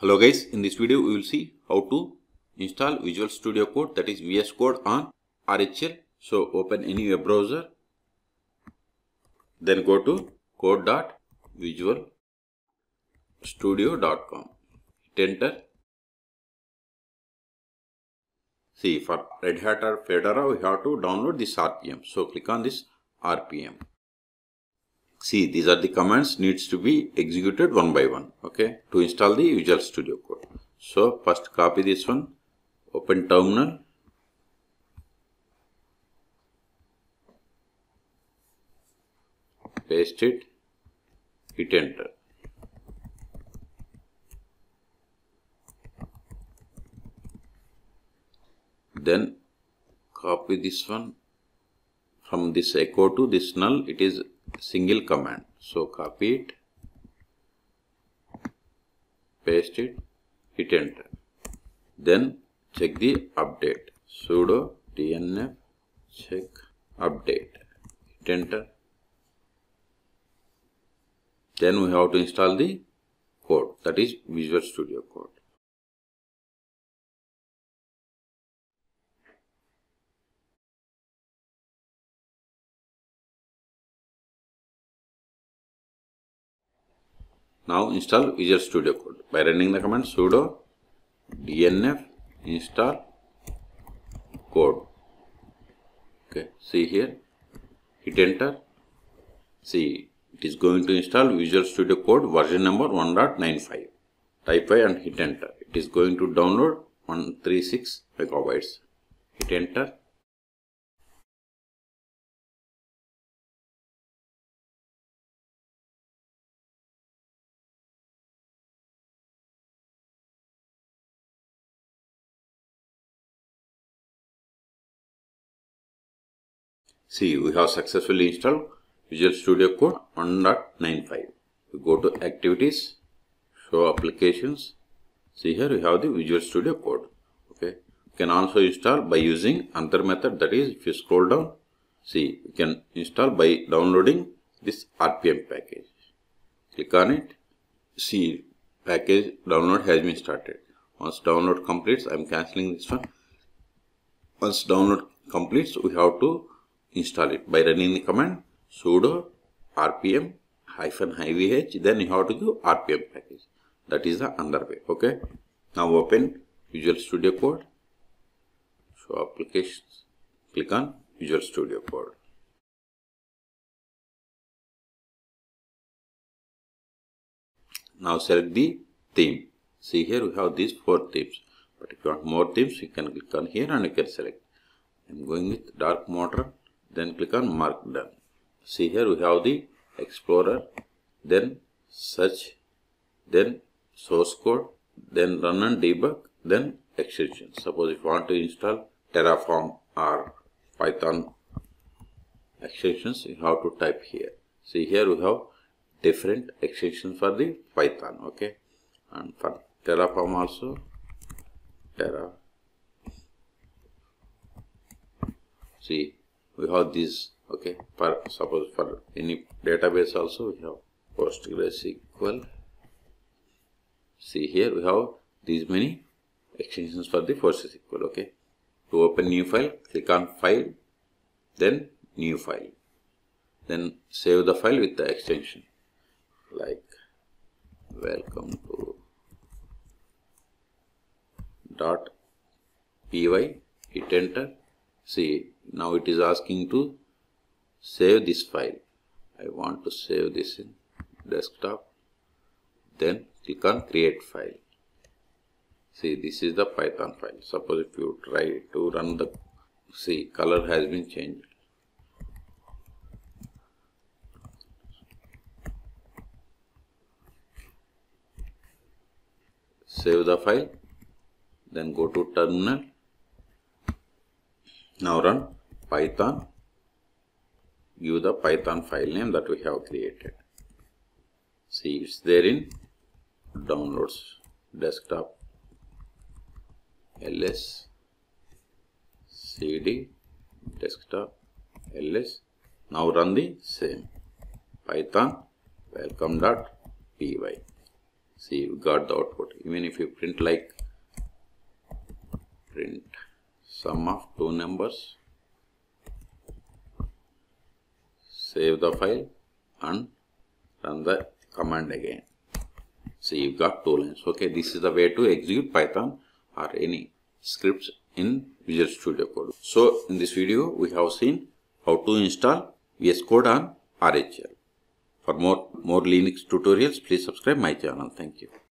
Hello guys, in this video we will see how to install Visual Studio Code that is VS Code on RHEL. So open any web browser, then go to code.visualstudio.com. Hit enter. See for Red Hat or Fedora we have to download this RPM. So click on this RPM. See these are the commands needs to be executed one by one okay to install the Visual Studio Code. So first copy this one, open terminal paste it, hit enter. Then copy this one from this echo to this null, it is single command. So copy it, paste it, hit enter. Then check the update sudo dnf check update, hit enter then we have to install the code that is Visual Studio Code. Now install Visual Studio Code by running the command sudo dnf install code. Okay, see here, hit enter. See it is going to install Visual Studio Code version number 1.95. Type I and hit enter. It is going to download 136 megabytes. Hit enter. See, we have successfully installed Visual Studio Code 1.95. We go to activities, show applications. See here we have the Visual Studio Code. Okay. You can also install by using another method that is if you scroll down, see you can install by downloading this RPM package. Click on it. See package download has been started. Once download completes, I am cancelling this one. Once download completes, we have to install it. By running the command sudo rpm hyphen ivh then you have to give rpm package. That is the other way okay? Now open visual studio code. Show applications. Click on visual studio code. Now select the theme. See here we have these four themes. But if you want more themes you can click on here and you can select. I'm going with dark modern then click on mark done. See here we have the explorer then search then source code then run and debug then extension. Suppose if you want to install terraform or python extensions you have to type here. See here we have different extensions for the python okay? And for terraform also terra. See we have these okay for suppose for any database also we have PostgreSQL see here we have these many extensions for the PostgreSQL okay. To open new file click on file then new file. Then save the file with the extension like welcome to dot py hit enter see now it is asking to save this file. I want to save this in desktop then click on create file. See this is the python file. Suppose if you try to run the see color has been changed. Save the file then go to terminal now run python give the python file name that we have created. See it's there in downloads desktop ls cd desktop ls now run the same. Python welcome.py see you got the output. Even if you print like print sum of two numbers. Save the file and run the command again. See you've got two lines. Okay this is the way to execute python or any scripts in visual studio code. So in this video we have seen how to install vs code on RHEL for more more linux tutorials please subscribe my channel. Thank you